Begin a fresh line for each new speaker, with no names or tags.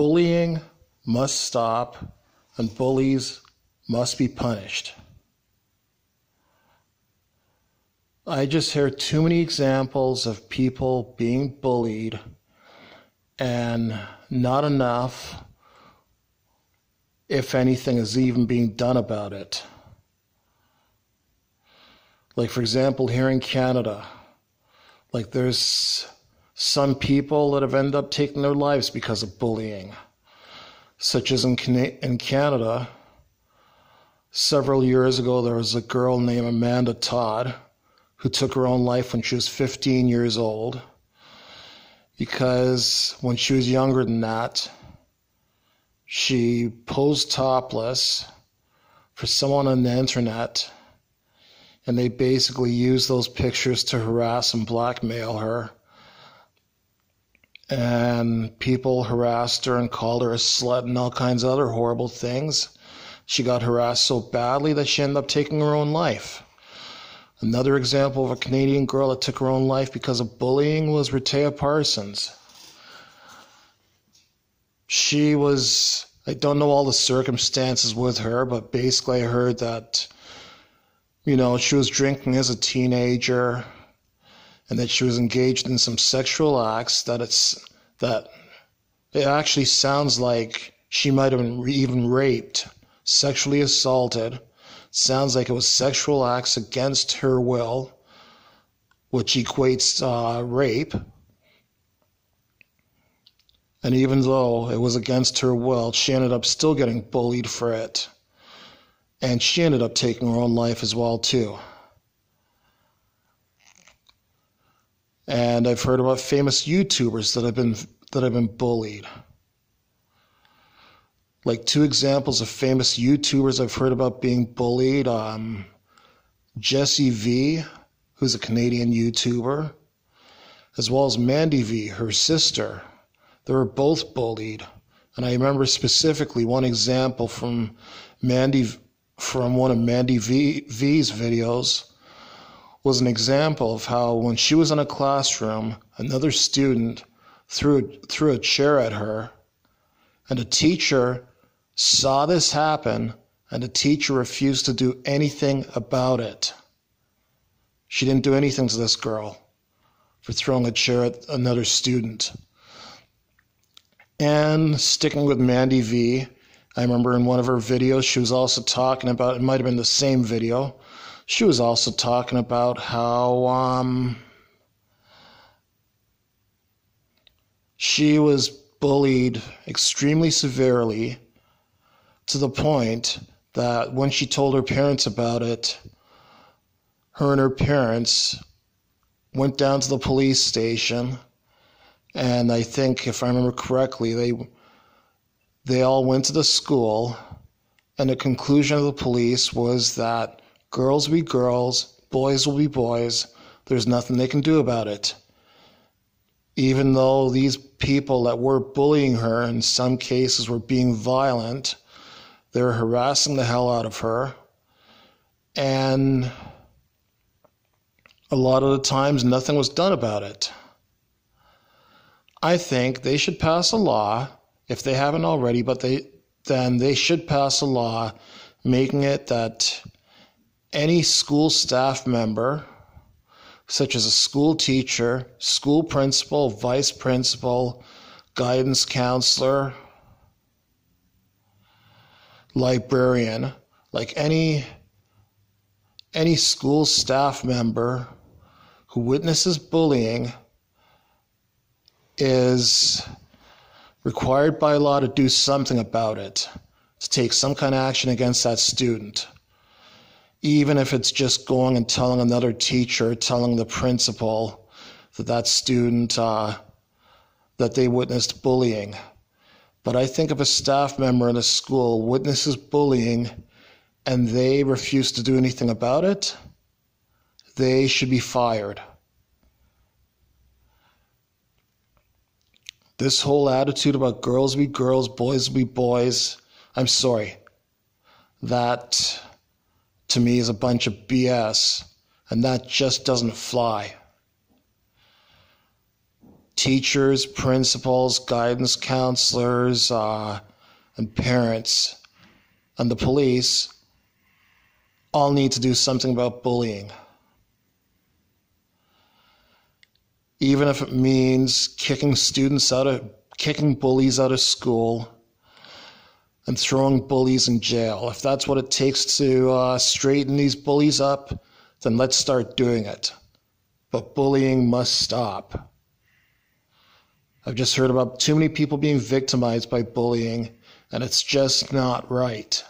bullying must stop and bullies must be punished. I just hear too many examples of people being bullied and not enough, if anything, is even being done about it. Like, for example, here in Canada, like there's some people that have ended up taking their lives because of bullying, such as in, in Canada. Several years ago, there was a girl named Amanda Todd who took her own life when she was 15 years old because when she was younger than that, she posed topless for someone on the internet and they basically used those pictures to harass and blackmail her. And people harassed her and called her a slut and all kinds of other horrible things. She got harassed so badly that she ended up taking her own life. Another example of a Canadian girl that took her own life because of bullying was Rehtaeh Parsons. She was, I don't know all the circumstances with her, but basically I heard that, you know, she was drinking as a teenager and that she was engaged in some sexual acts that it's, that it actually sounds like she might have been even raped, sexually assaulted Sounds like it was sexual acts against her will, which equates uh, rape. And even though it was against her will, she ended up still getting bullied for it. And she ended up taking her own life as well, too. And I've heard about famous YouTubers that have been that have been bullied like two examples of famous YouTubers I've heard about being bullied. Um, Jessie V, who's a Canadian YouTuber, as well as Mandy V, her sister. They were both bullied. And I remember specifically one example from Mandy, from one of Mandy v, V's videos was an example of how when she was in a classroom, another student threw, threw a chair at her, and a teacher saw this happen, and the teacher refused to do anything about it. She didn't do anything to this girl for throwing a chair at another student. And sticking with Mandy V, I remember in one of her videos, she was also talking about, it might have been the same video, she was also talking about how um, she was bullied extremely severely to the point that when she told her parents about it, her and her parents went down to the police station. And I think if I remember correctly they they all went to the school. And the conclusion of the police was that girls will be girls, boys will be boys, there's nothing they can do about it. Even though these people that were bullying her in some cases were being violent, they were harassing the hell out of her. And a lot of the times, nothing was done about it. I think they should pass a law, if they haven't already, but they then they should pass a law making it that any school staff member, such as a school teacher, school principal, vice principal, guidance counselor, librarian, like any any school staff member who witnesses bullying is required by law to do something about it, to take some kind of action against that student. Even if it's just going and telling another teacher, telling the principal that that student, uh, that they witnessed bullying. But I think if a staff member in a school witnesses bullying and they refuse to do anything about it, they should be fired. This whole attitude about girls be girls, boys be boys, I'm sorry. That to me is a bunch of BS, and that just doesn't fly. teachers, principals, guidance counselors, uh, and parents, and the police all need to do something about bullying. Even if it means kicking students out of kicking bullies out of school and throwing bullies in jail. If that's what it takes to uh, straighten these bullies up, then let's start doing it. But bullying must stop. I've just heard about too many people being victimized by bullying, and it's just not right.